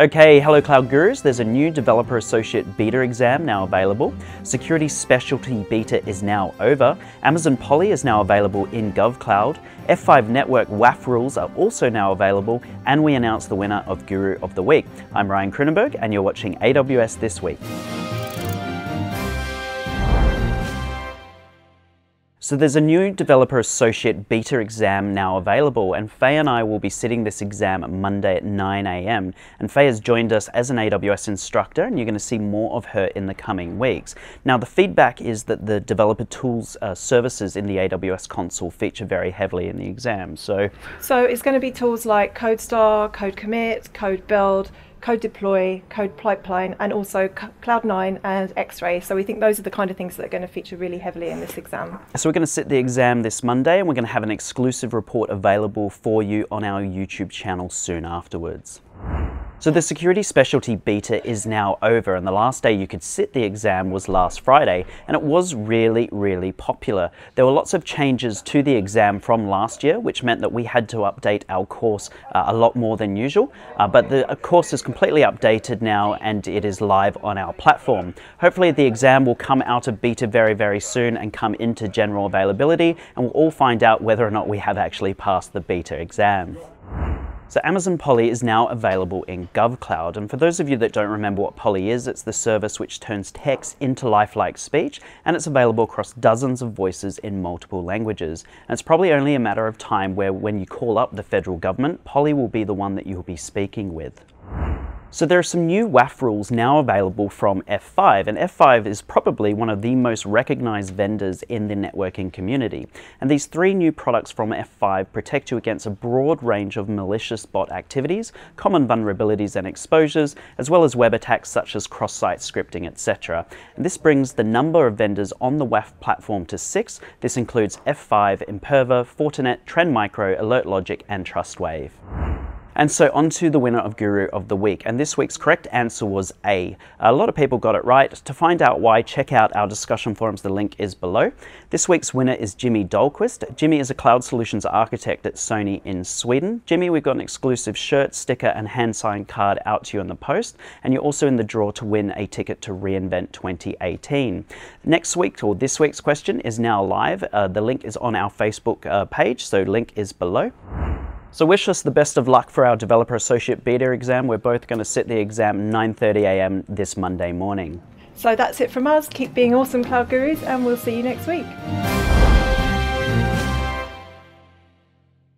Okay, hello Cloud Gurus. There's a new Developer Associate Beta exam now available. Security Specialty Beta is now over. Amazon Polly is now available in GovCloud. F5 Network WAF rules are also now available, and we announce the winner of Guru of the Week. I'm Ryan Kroonenberg, and you're watching AWS This Week. So there's a new Developer Associate Beta exam now available and Faye and I will be sitting this exam Monday at 9am and Faye has joined us as an AWS instructor and you're going to see more of her in the coming weeks. Now the feedback is that the developer tools uh, services in the AWS console feature very heavily in the exam. So, so it's going to be tools like CodeStar, Code Commit, Code Build, Code Deploy, Code Pipeline, and also Cloud9 and X-Ray. So we think those are the kind of things that are going to feature really heavily in this exam. So we're going to sit the exam this Monday and we're going to have an exclusive report available for you on our YouTube channel soon afterwards. So the security specialty beta is now over and the last day you could sit the exam was last Friday and it was really, really popular. There were lots of changes to the exam from last year which meant that we had to update our course uh, a lot more than usual. Uh, but the course is completely updated now and it is live on our platform. Hopefully the exam will come out of beta very, very soon and come into general availability and we'll all find out whether or not we have actually passed the beta exam. So Amazon Polly is now available in GovCloud. And for those of you that don't remember what Polly is, it's the service which turns text into lifelike speech, and it's available across dozens of voices in multiple languages. And it's probably only a matter of time where when you call up the federal government, Polly will be the one that you'll be speaking with. So there are some new WAF rules now available from F5, and F5 is probably one of the most recognized vendors in the networking community. And these three new products from F5 protect you against a broad range of malicious bot activities, common vulnerabilities and exposures, as well as web attacks such as cross-site scripting, etc. And this brings the number of vendors on the WAF platform to six. This includes F5, Imperva, Fortinet, Trend Micro, AlertLogic, and Trustwave. And so on to the winner of Guru of the Week. And this week's correct answer was A. A lot of people got it right. To find out why, check out our discussion forums. The link is below. This week's winner is Jimmy Dahlquist. Jimmy is a cloud solutions architect at Sony in Sweden. Jimmy, we've got an exclusive shirt, sticker, and hand signed card out to you in the post. And you're also in the draw to win a ticket to reInvent 2018. Next week, or this week's question, is now live. Uh, the link is on our Facebook uh, page, so link is below. So wish us the best of luck for our Developer Associate Beta exam. We're both going to sit the exam 9.30am this Monday morning. So that's it from us. Keep being awesome Cloud Gurus and we'll see you next week.